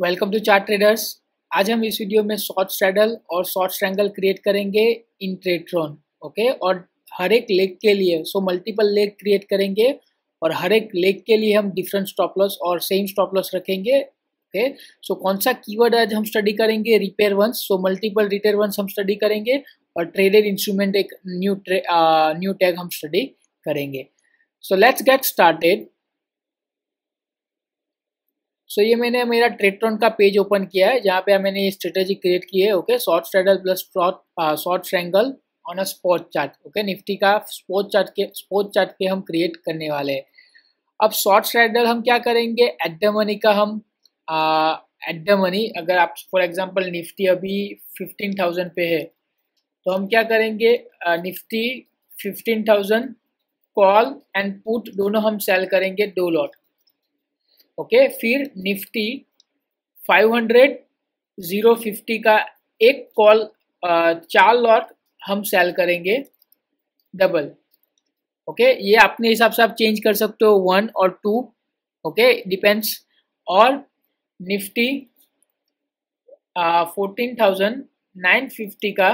Welcome to chart traders आज हम इस वीडियो में शॉर्ट स्ट्रैडल और शॉर्ट स्ट्रैंगल क्रिएट करेंगे इन ट्रेट्रॉन ओके और हर एक लेग के लिए सो मल्टीपल लेग क्रिएट करेंगे और हर एक लेग के लिए हम डिफरेंट स्टॉप लॉस और सेम स्टॉप लॉस रखेंगे ओके सो कौन सा कीवर्ड आज हम स्टडी करेंगे? Repair once so multiple repair once हम स्टडी करेंगे और ट्रेडेड इंस्ट्रूमेंट एक न्यू न्यू टैग हम स्टडी करेंगे। So let's get started so so, ये मैंने मेरा ट्रेट्रॉन का पेज ओपन किया है जहाँ पे मैंने ये स्ट्रेटेजी क्रिएट की है okay short straddle plus short strangle on a spot chart okay Nifty का स्पोर्ट चार्ट के स्पोर्ट चार्ट के हम क्रिएट करने वाले हैं। अब शॉर्ट स्ट्रेडल हम क्या करेंगे? एट द मनी का हम एट द मनी अगर आप फॉर एग्जांपल निफ्टी अभी फिफ्टीन थाउज़ेंड पे है तो हम क्या करेंगे? Nifty fifteen thousand call and put दोनों हम सेल करेंगे दो लॉट ओके फिर निफ्टी 500 ज़ीरो फिफ्टी का एक कॉल चार लॉट हम सेल करेंगे डबल ओके? okay, ये अपने हिसाब से आप चेंज कर सकते हो वन और टू ओके? डिपेंड्स। और Nifty fourteen thousand nine fifty का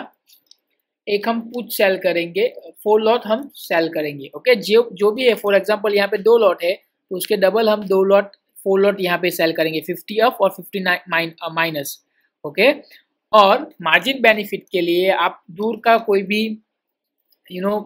एक हम पुट सेल करेंगे फोर लॉट हम सेल करेंगे ओके? okay? जो जो भी है फॉर एग्जांपल यहाँ पे दो लॉट है तो उसके डबल हम दो लॉट फोर लॉट यहाँ पे सेल करेंगे 50 अप और 59 माइनस ओके और मार्जिन बेनिफिट के लिए आप दूर का कोई भी you know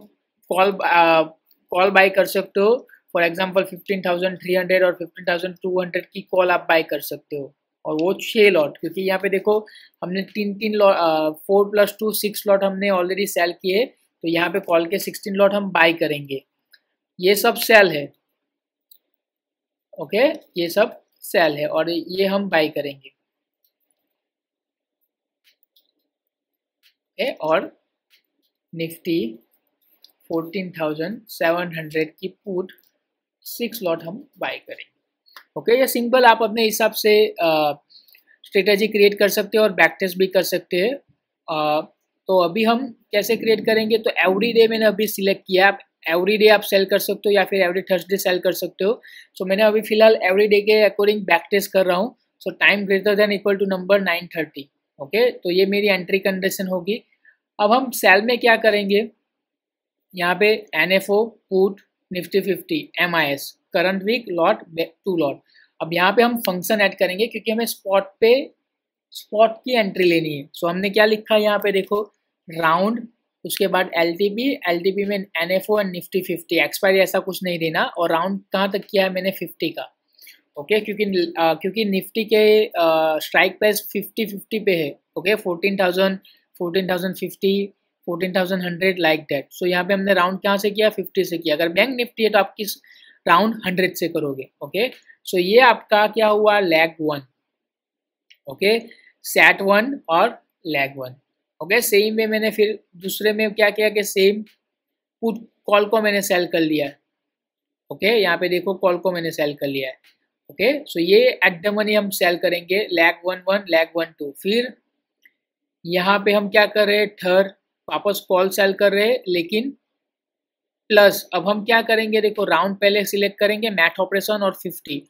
call call buy कर सकते हो। फॉर एग्जांपल 15,300 और 15,200 की कॉल आप बाय कर सकते हो। और वो छः लॉट क्योंकि यहाँ पे देखो हमने तीन तीन lot four plus two six lot हमने ऑलरेडी सेल किए तो यहाँ पे कॉल के सिक्सटीन लॉट हम बाय करेंगे। ये सब सेल है। ओके ये सब सेल है और ये हम बाई करेंगे। ओके और निफ्टी 14,700 की पुट सिक्स लॉट हम बाई करेंगे। ओके ये सिंपल आप अपने हिसाब से स्ट्रेटजी क्रिएट कर सकते हो और बैक टेस्ट भी कर सकते हैं। तो अभी हम कैसे क्रिएट करेंगे? तो एवरी डे मैंने अभी सिलेक्ट किया एवरी डे आप सेल कर सकते हो या फिर एवरी थर्सडे सेल कर सकते हो। सो so, मैंने अभी फ़िलहाल एवरी डे के अकॉर्डिंग बैक टेस्ट कर रहा हूँ। So time greater than equal to number nine thirty okay तो ये मेरी एंट्री कंडीशन होगी। अब हम सेल में क्या करेंगे? यहाँ पे N F O put Nifty fifty M I S current week lot two lot अब यहाँ पे हम फ़ंक्शन ऐड करेंगे क्योंकि हमें स्पॉट पे स्पॉट की एंट्री लेनी है। सो so, हमने क्या लिखा है यहाँ पे? देखो राउंड उसके बाद L T B L T B में N F O and Nifty fifty expiry ऐसा कुछ नहीं देना और राउंड कहाँ तक किया है मैंने फिफ्टी का। ओके okay, क्योंकि आ, क्योंकि निफ्टी के स्ट्राइक प्राइस फिफ्टी फिफ्टी पे है। Okay fourteen thousand fourteen thousand fifty fourteen thousand hundred like that so यहाँ पे हमने राउंड कहाँ से किया? फिफ्टी से किया। अगर बैंक निफ्टी है तो आप किस राउंड हंड्रेड से करोगे? Okay okay? सो so ये आपका क्या हुआ? Leg one okay set one और लैग वन ओके सेम में मैंने फिर दूसरे में क्या किया कि सेम कॉल को मैंने सेल कर लिया। ओके यहाँ पे देखो कॉल को मैंने सेल कर लिया है। ओके सो ये एट द मनी हम सेल करेंगे। Leg one one leg one two फिर यहाँ पे हम क्या कर रहे हैं? थर्ड वापस कॉल सेल कर रहे हैं, लेकिन प्लस अब हम क्या करेंगे? देखो राउंड पहले सिलेक्ट करेंगे मैथ ऑपरेशन और फिफ्टी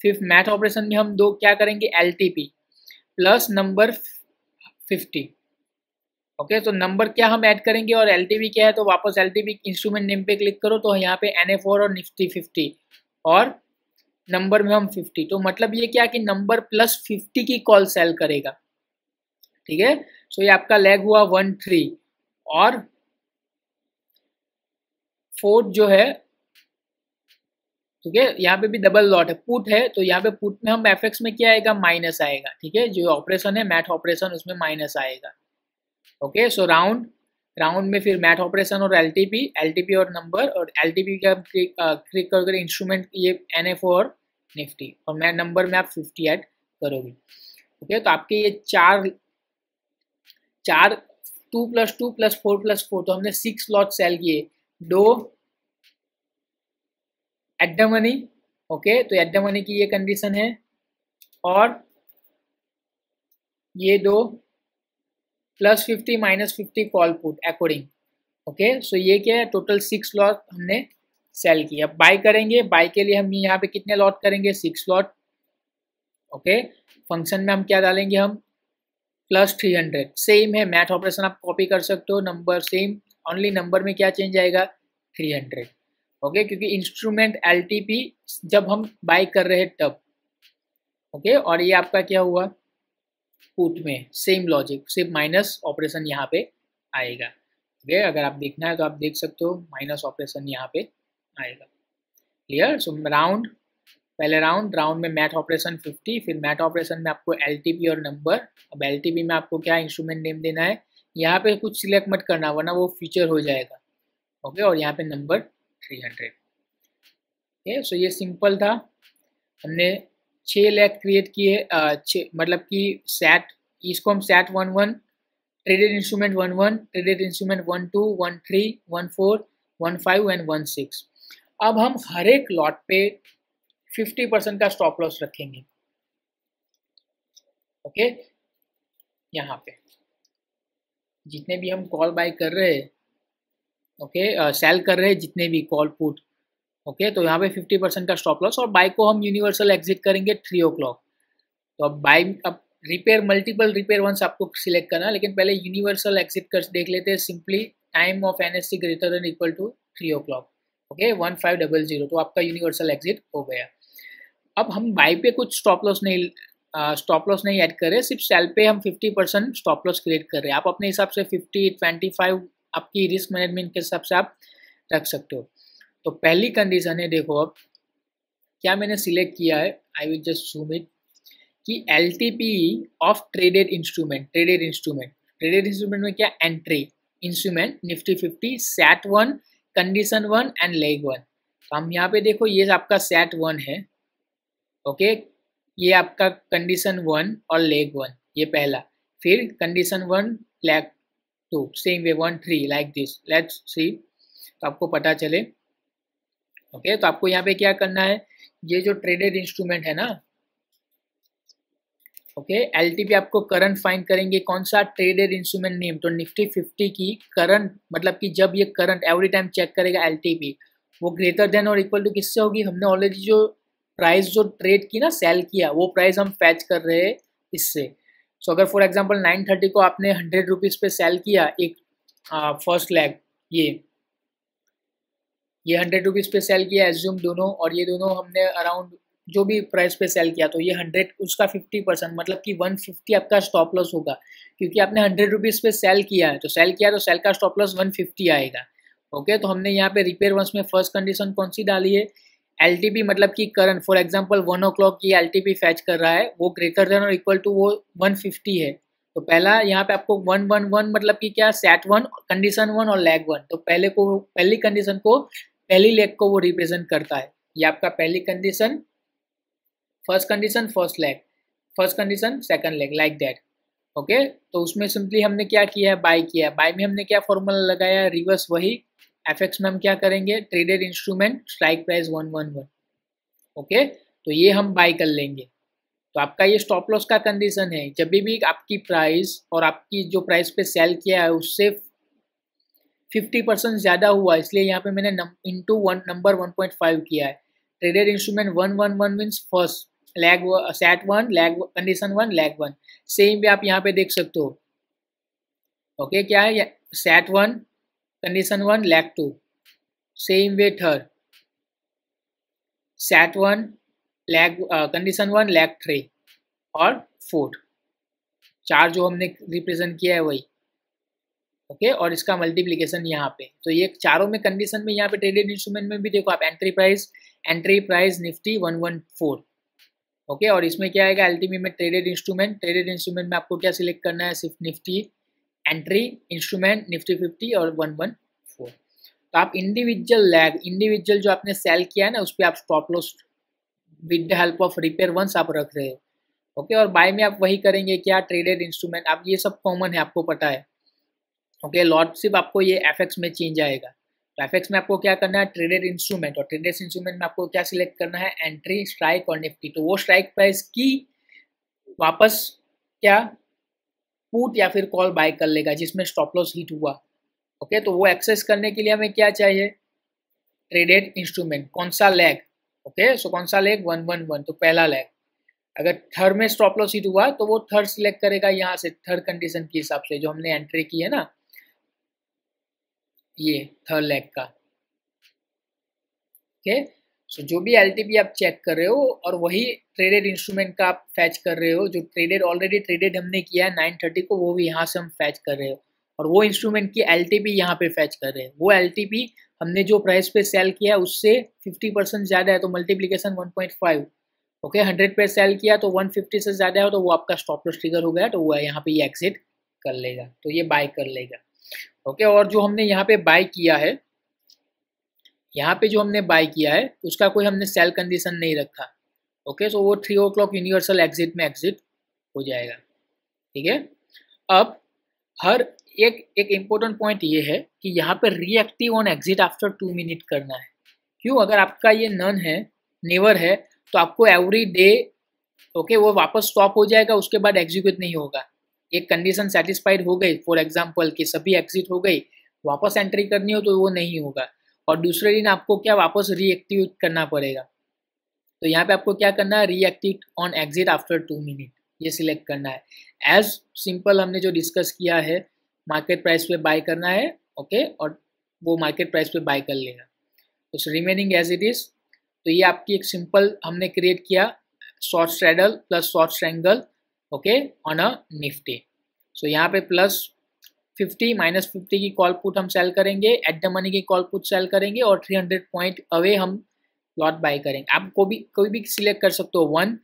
फिर मैथ ऑपरेशन में हम दो क्या करेंगे? LTP plus number fifty okay तो नंबर क्या हम ऐड करेंगे और एल क्या है? तो वापस एल इंस्ट्रूमेंट नेम पे क्लिक करो तो यहाँ पे एन और निफ्टी फिफ्टी और नंबर में हम फिफ्टी तो मतलब ये क्या कि नंबर प्लस फिफ्टी की कॉल सेल करेगा। ठीक है? सो ये आपका लेग हुआ वन थ्री और फोर्थ जो है, ठीक है? यहाँ पे भी डबल लॉट है। पुट है तो यहाँ पे पुट में हम एफ़ में क्या आएगा? माइनस आएगा। ठीक है? जो ऑपरेशन है मैथ ऑपरेशन उसमें माइनस आएगा। ओके सो राउंड राउंड में फिर मैथ ऑपरेशन और एल टी और नंबर और एल का क्लिक कर इंस्ट्रूमेंट ये एन और निफ्टी और मैं नंबर में आप फिफ्टी ऐड करोगे। ओके तो आपके ये चार चार two plus two plus four plus four तो हमने सिक्स लॉट सेल किए। दो एट द मनी ओके तो एट द मनी की ये कंडीशन है। और ये दो plus fifty minus fifty call put according okay so ये क्या है? टोटल सिक्स लॉट हमने सेल किया। बाय करेंगे बाय के लिए हम यहाँ पे कितने लॉट करेंगे? सिक्स लॉट ओके फ़ंक्शन में हम क्या डालेंगे हम? प्लस थ्री हंड्रेड सेम है मैथ ऑपरेशन आप कॉपी कर सकते हो नंबर सेम ओनली नंबर में क्या चेंज आएगा? थ्री हंड्रेड ओके क्योंकि इंस्ट्रूमेंट एलटीपी जब हम बाई कर रहे तब। Okay okay? और ये आपका क्या हुआ? पुट में सेम लॉजिक सिर्फ़ माइनस ऑपरेशन यहाँ पे आएगा। Okay okay? अगर आप देखना है तो आप देख सकते हो माइनस ऑपरेशन यहाँ पे आएगा। क्लियर सो राउंड पहले राउंड राउंड में मैथ ऑपरेशन 50 फिर मैथ ऑपरेशन में आपको एलटीपी और नंबर अब एलटीपी में आपको क्या इंस्ट्रूमेंट नेम देना है? यहाँ पे कुछ सिलेक्ट मत करना, वरना वो फीचर हो जाएगा। ओके और यहाँ पे नंबर 300 ओके सो ये सिंपल था। हमने छः लैक क्रिएट किए छ मतलब कि सेट इसको हम set one one traded instrument one one traded instrument one two one three one four one five and one six अब हम हर एक लॉट पे फिफ्टी परसेंट का स्टॉप लॉस रखेंगे। ओके यहाँ पे। जितने भी हम कॉल बाय कर रहे हैं ओके सेल कर रहे हैं, जितने भी कॉल पुट ओके तो यहाँ पे फिफ्टी परसेंट का स्टॉप लॉस और बाइक को हम यूनिवर्सल एग्जिट करेंगे थ्री ओ क्लॉक तो अब बाई अब रिपेयर मल्टीपल रिपेयर वंस आपको सिलेक्ट करना लेकिन पहले यूनिवर्सल एग्जिट कर, देख लेते हैं simply time of N S greater than equal to three o'clock okay one five double zero तो आपका यूनिवर्सल एग्जिट हो गया। अब हम बाई पे कुछ स्टॉप लॉस नहीं स्टॉप लॉस नहीं ऐड कर सिर्फ़ सेल पे हम 50 परसेंट स्टॉप लॉस क्रिएट कर रहे हैं। आप अपने हिसाब से 50 25 आपकी रिस्क मैनेजमेंट के हिसाब से आप रख सकते हो। तो पहली कंडीशन है, देखो अब, क्या मैंने सिलेक्ट किया है? I will just zoom it कि LTP of traded instrument traded instrument traded instrument में क्या? Entry instrument Nifty fifty set one condition one and leg one तो हम यहाँ पे देखो, ये आपका सेट वन है. ओके ये आपका कंडीशन वन और लेग वन ये पहला. फिर condition one leg two same way one three like this let's see तो आपको पता चले ओके तो आपको यहाँ पे क्या करना है? ये जो ट्रेडेड इंस्ट्रूमेंट है ना? ओके एल आपको करंट फाइंड करेंगे। कौन सा ट्रेडेड इंस्ट्रूमेंट नेम तो निफ्टी फिफ्टी की करंट मतलब कि जब ये करंट एवरी टाइम चेक करेगा एल वो ग्रेटर देन और इक्वल टू किससे होगी? हमने ऑलरेडी जो प्राइस जो ट्रेड की ना सेल किया, वो प्राइस हम फैच कर रहे हैं इससे। सो अगर फॉर एग्जांपल 930 को आपने हंड्रेड रुपीज़ पे सेल किया, एक फ़र्स्ट लैग ये ये हंड्रेड रुपीज़ पे सेल किया एज्यूम दोनों और ये दोनों हमने अराउंड जो भी प्राइस पे सेल किया तो ये हंड्रेड उसका फिफ्टी परसेंट मतलब कि वन फिफ्टी आपका स्टॉप लॉस होगा। क्योंकि आपने हंड्रेड रुपीज़ पे सेल किया है तो सेल किया तो सेल का स्टॉप लॉस वन फिफ्टी आएगा। ओके तो हमने यहाँ पे रिपेयर वंस में फ़र्स्ट कंडीशन कौन सी डाली है? एलटीपी मतलब कि current for example one o'clock की एल फैच कर रहा है, वो ग्रेटर देन और इक्वल टू वो वन फिफ्टी है। तो पहला यहाँ पे आपको वन वन वन मतलब कि क्या? सेट वन कंडीशन वन और लैग वन तो पहले को, पहली कंडीशन को, पहली लेग को वो रिप्रेजेंट करता है। ये आपका पहली condition first condition first leg first condition second leg like that okay तो उसमें सिंपली हमने क्या किया है? बाय किया है। बाय में हमने क्या फॉर्मूला लगाया रिवर्स वही एफ़ में हम क्या करेंगे? Traded instrument strike price one one one okay तो ये हम बाई कर लेंगे। तो आपका ये स्टॉप लॉस का कंडीशन है। जब भी आपकी प्राइस और आपकी जो प्राइस पे सेल किया है, उससे 50 परसेंट ज़्यादा हुआ, इसलिए यहाँ पे मैंने इंटू वन नंबर 1.5 किया है। Traded instrument one one one means first leg set one leg condition one leg one same भी आप यहाँ पे देख सकते हो। ओके क्या है? Set one condition 1 lag 2 same way, third sat 1 uh, condition 1 lag 3 और फोर चार जो हमने रिप्रेजेंट किया है वही। Okay okay? और इसका मल्टीप्लीकेशन यहाँ पे। तो ये चारों में कंडीशन में यहाँ पे ट्रेडेड इंस्ट्रूमेंट में भी देखो आप entry price entry price Nifty one one four okay और इसमें क्या आएगा? एल्टीमी में ट्रेडेड इंस्ट्रूमेंट ट्रेडेड इंस्ट्रूमेंट में आपको क्या सिलेक्ट करना है? सिर्फ़ Nifty entry instrument Nifty fifty और वन वन फोर तो आप इंडिविजुअल लैग इंडिविजुअल जो आपने सेल किया है ना उस पर आप stop loss with the help of repair once आप रख रहे हो। ओके और बाय में आप वही करेंगे क्या ट्रेडेड इंस्ट्रूमेंट आप ये सब कॉमन है, आपको पता है। ओके लॉट सिर्फ़ आपको ये एफ़ में चेंज आएगा। तो एफ़ में आपको क्या करना है? ट्रेडेड इंस्ट्रूमेंट और ट्रेडेड इंस्ट्रूमेंट में आपको क्या सिलेक्ट करना है? एंट्री स्ट्राइक और निफ्टी तो वो स्ट्राइक प्राइस की वापस क्या पुट या फिर कॉल बाय कर लेगा, जिसमें स्टॉप लॉस हिट हुआ। ओके तो वो एक्सेस करने के लिए हमें क्या चाहिए? ट्रेडेड इंस्ट्रूमेंट कौन सा लेग ओके? सो कौन सा लेग वन वन वन तो पहला लेग अगर थर्ड में स्टॉप लॉस हिट हुआ तो वो थर्ड सिलेक्ट करेगा यहाँ से थर्ड कंडीशन के हिसाब से, जो हमने एंट्री की है ना। ये थर्ड लेग का। ओके? सो जो भी एलटीपी आप चेक कर रहे हो, और वही ट्रेडेड इंस्ट्रूमेंट का आप फैच कर रहे हो, जो ट्रेडेड ऑलरेडी ट्रेडेड हमने किया है नाइन थर्टी को, वो भी यहाँ से हम फैच कर रहे हो। और वो इंस्ट्रूमेंट की एल टी यहाँ पे फैच कर रहे हैं। वो एल हमने जो प्राइस पे सेल किया है, उससे 50 परसेंट ज़्यादा है तो मल्टीप्लीकेशन 1.5 ओके 100 पे सेल किया तो 150 से ज़्यादा है तो वो आपका स्टॉप लॉस ट्रिगर हो गया तो वो यहाँ पे ये एग्जिट कर लेगा तो ये बाय कर लेगा ओके और जो हमने यहाँ पे बाय किया है, यहाँ पे जो हमने बाय किया है, उसका कोई हमने सेल कंडीशन नहीं रखा ओके सो वो थ्री ओ यूनिवर्सल एग्जिट में एग्जिट हो जाएगा, ठीक है? अब हर एक एक इम्पोर्टेंट पॉइंट ये है कि यहाँ पर reactive on exit after two minute करना है। क्यों? अगर आपका ये नन है नेवर है तो आपको एवरी डे ओके वो वापस स्टॉप हो जाएगा, उसके बाद एग्जीक्यूट नहीं होगा। एक कंडीशन सेटिस्फाइड हो गई फॉर एग्ज़ाम्पल कि सभी एग्जिट हो गई, वापस एंट्री करनी हो तो वो नहीं होगा। और दूसरे दिन आपको क्या वापस रीएक्टिवेट करना पड़ेगा? तो यहाँ पे आपको क्या करना है? Reactive on exit after two minute ये सिलेक्ट करना है। एज सिंपल हमने जो डिस्कस किया है मार्केट प्राइस पे बाय करना है ओके और वो मार्केट प्राइस पे बाय कर लेगा। तो रिमेनिंग एज इट इज़ तो ये आपकी एक सिंपल हमने क्रिएट किया short straddle plus short strangle okay on a Nifty so यहाँ पे प्लस 50 माइनस फिफ्टी की कॉल पुट हम सेल करेंगे एट द मनी की कॉल पुट सेल करेंगे और 300 पॉइंट अवे हम लॉट बाय करेंगे। आप को भी, कोई भी सिलेक्ट कर सकते हो वन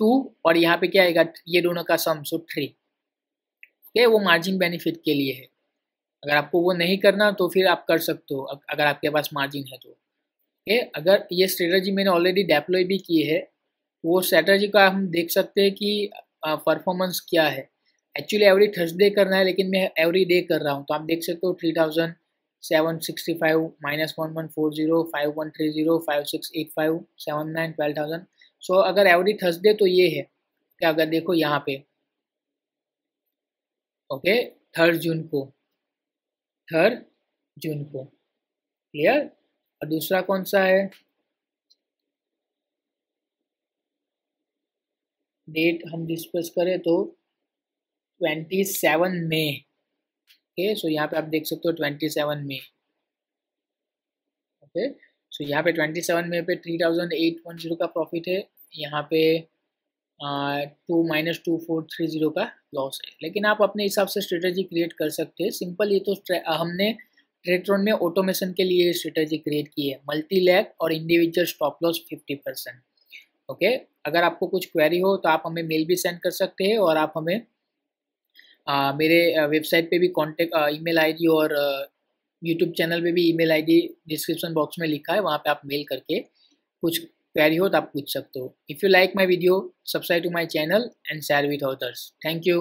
टू और यहाँ पे क्या आएगा, ये दोनों का सम सो थ्री ओके वो मार्जिन बेनिफिट के लिए है। अगर आपको वो नहीं करना तो फिर आप कर सकते हो अगर आपके पास मार्जिन है तो। ओके अगर ये स्ट्रेटजी मैंने ऑलरेडी डेप्लॉय भी की है, वो स्ट्रेटजी का हम देख सकते हैं कि परफॉर्मेंस क्या है। एक्चुअली एवरी थर्सडे करना है, लेकिन मैं एवरी डे कर रहा हूँ। तो आप देख सकते हो three thousand seven sixty five minus one one four zero five one three zero five six eight five seven nine twelve thousand so अगर एवरी थर्सडे तो ये है क्या अगर देखो यहाँ पे ओके थर्ड जून को. थर्ड जून को. क्लियर और दूसरा कौन सा है? डेट हम डिस्कस करें तो twenty seven May okay so यहाँ पे आप देख सकते हो twenty seven May okay so यहाँ पे ट्वेंटी सेवन मे पे three thousand eight one zero का प्रॉफिट है. यहाँ पे two minus two four three zero का लॉस है। लेकिन आप अपने हिसाब से स्ट्रेटजी क्रिएट कर सकते हैं। सिंपल ये तो हमने ट्रेट्रॉन में ऑटोमेशन के लिए स्ट्रेटेजी क्रिएट की है। मल्टी लैग और individual stop loss fifty percent okay अगर आपको कुछ क्वेरी हो तो आप हमें मेल भी सेंड कर सकते हैं और आप हमें आ, मेरे वेबसाइट पे भी कॉन्टेक्ट ईमेल आईडी और यूट्यूब चैनल पे भी ईमेल आईडी डिस्क्रिप्शन बॉक्स में लिखा है। वहाँ पे आप मेल करके कुछ क्वेरी हो तो आप पूछ सकते हो। If you like my video subscribe to my channel and share with others thank you